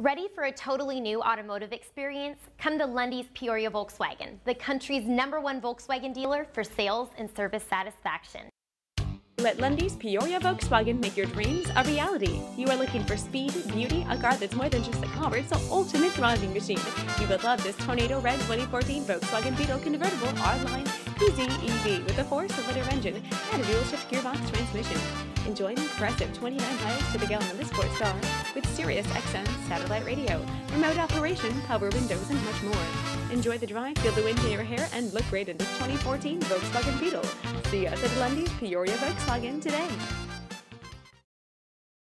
Ready for a totally new automotive experience? Come to Lunde's Peoria Volkswagen, the country's number one Volkswagen dealer for sales and service satisfaction. Let Lunde's Peoria Volkswagen make your dreams a reality. You are looking for speed, beauty, a car that's more than just a car, it's ultimate driving machine. You would love this Tornado Red 2014 Volkswagen Beetle convertible R-Line PZEV with a four-cylinder and a dual-shift gearbox transmission. Enjoy an impressive 29 miles to the gallon on this sports car with Sirius XM satellite radio, remote operation, power windows, and much more. Enjoy the drive, feel the wind in your hair, and look great in this 2014 Volkswagen Beetle. See us at Lunde's Peoria Volkswagen today.